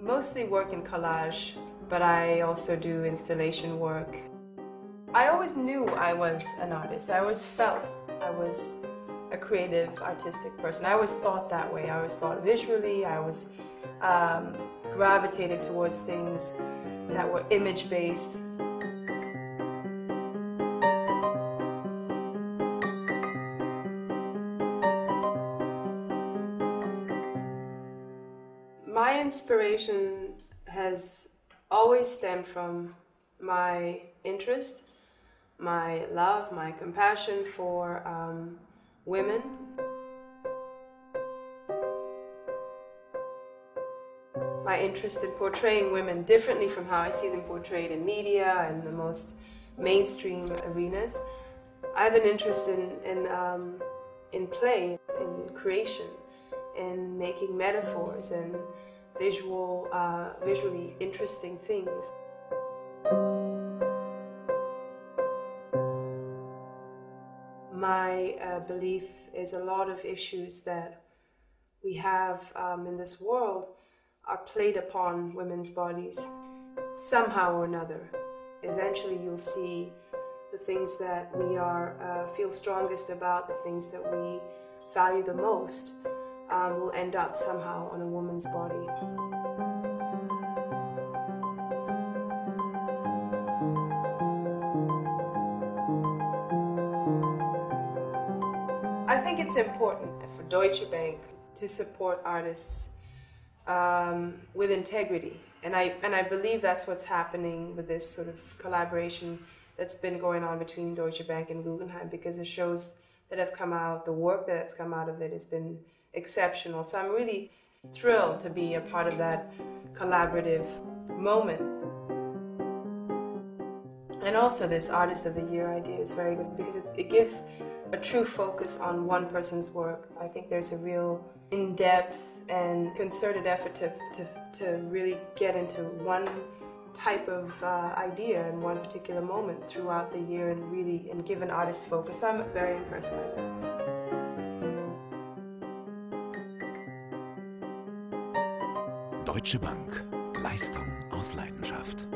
mostly work in collage, but I also do installation work. I always knew I was an artist. I always felt I was a creative, artistic person. I always thought that way. I always thought visually. I always um, gravitated towards things that were image-based. My inspiration has always stemmed from my interest, my love, my compassion for um, women. My interest in portraying women differently from how I see them portrayed in media and the most mainstream arenas. I have an interest in, in, um, in play, in creation, in making metaphors and visual, uh, visually interesting things. My uh, belief is a lot of issues that we have um, in this world are played upon women's bodies somehow or another. Eventually, you'll see the things that we are uh, feel strongest about, the things that we value the most, will end up somehow on a woman's body. I think it's important for Deutsche Bank to support artists um, with integrity, and I and I believe that's what's happening with this sort of collaboration that's been going on between Deutsche Bank and Guggenheim because it shows that have come out, the work that's come out of it has been exceptional. So I'm really thrilled to be a part of that collaborative moment. And also, this Artist of the Year idea is very good because it, gives a true focus on one person's work. I think there's a real in depth and concerted effort to, to, to really get into one type of uh, idea in one particular moment throughout the year and really and give an artist focus. So I'm very impressed by that. Deutsche Bank. Leistung aus Leidenschaft.